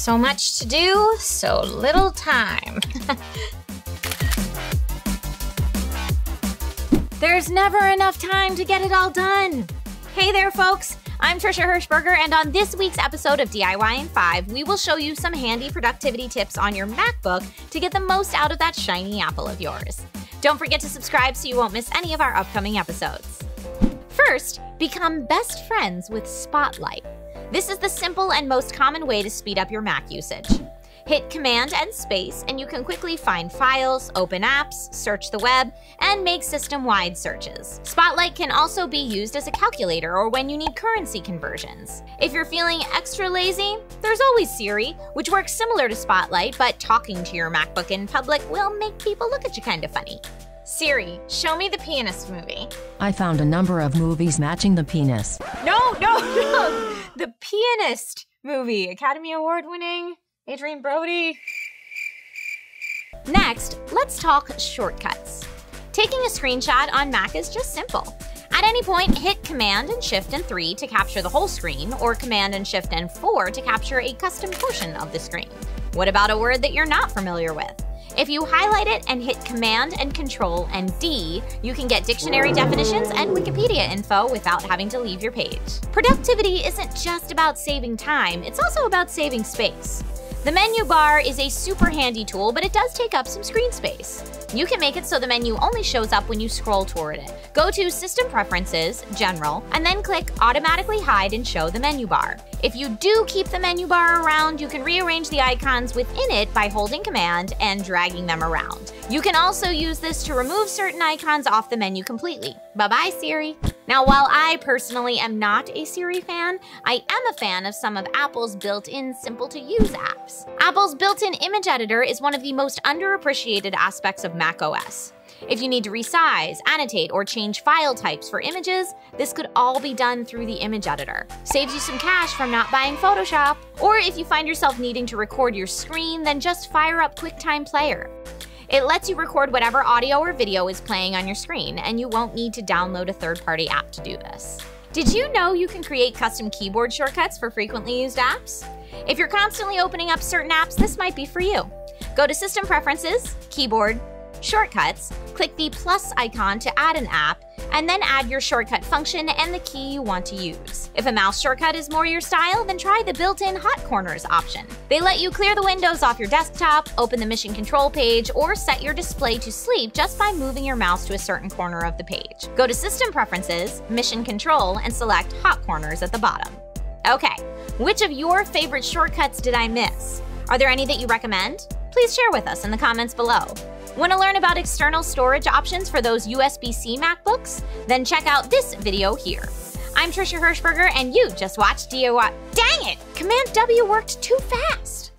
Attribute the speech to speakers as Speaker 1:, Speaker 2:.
Speaker 1: So much to do, so little time. There's never enough time to get it all done. Hey there, folks. I'm Trisha Hershberger, and on this week's episode of DIY in 5, we will show you some handy productivity tips on your MacBook to get the most out of that shiny apple of yours. Don't forget to subscribe so you won't miss any of our upcoming episodes. First, become best friends with Spotlight. This is the simple and most common way to speed up your Mac usage. Hit Command and Space, and you can quickly find files, open apps, search the web, and make system-wide searches. Spotlight can also be used as a calculator or when you need currency conversions. If you're feeling extra lazy, there's always Siri, which works similar to Spotlight, but talking to your MacBook in public will make people look at you kind of funny. Siri, show me the pianist movie.
Speaker 2: I found a number of movies matching the penis.
Speaker 1: No, no, no! The pianist movie, Academy Award winning. Adrien Brody. Next, let's talk shortcuts. Taking a screenshot on Mac is just simple. At any point, hit Command and Shift and 3 to capture the whole screen, or Command and Shift and 4 to capture a custom portion of the screen. What about a word that you're not familiar with? If you highlight it and hit Command and Control and D, you can get dictionary definitions and Wikipedia info without having to leave your page. Productivity isn't just about saving time, it's also about saving space. The menu bar is a super handy tool, but it does take up some screen space. You can make it so the menu only shows up when you scroll toward it. Go to System Preferences, General, and then click Automatically Hide and Show the menu bar. If you do keep the menu bar around, you can rearrange the icons within it by holding Command and dragging them around. You can also use this to remove certain icons off the menu completely. Bye-bye, Siri. Now, while I personally am not a Siri fan, I am a fan of some of Apple's built-in simple-to-use apps. Apple's built-in image editor is one of the most underappreciated aspects of macOS. If you need to resize, annotate, or change file types for images, this could all be done through the image editor. Saves you some cash from not buying Photoshop. Or if you find yourself needing to record your screen, then just fire up QuickTime Player. It lets you record whatever audio or video is playing on your screen, and you won't need to download a third-party app to do this. Did you know you can create custom keyboard shortcuts for frequently used apps? If you're constantly opening up certain apps, this might be for you. Go to System Preferences, Keyboard, Shortcuts, click the plus icon to add an app, and then add your shortcut function and the key you want to use. If a mouse shortcut is more your style, then try the built-in Hot Corners option. They let you clear the windows off your desktop, open the mission control page, or set your display to sleep just by moving your mouse to a certain corner of the page. Go to System Preferences, Mission Control, and select Hot Corners at the bottom. Okay, which of your favorite shortcuts did I miss? Are there any that you recommend? Please share with us in the comments below. Want to learn about external storage options for those USB-C MacBooks? Then check out this video here. I'm Trisha Hershberger, and you just watched DIY. Dang it! Command W worked too fast!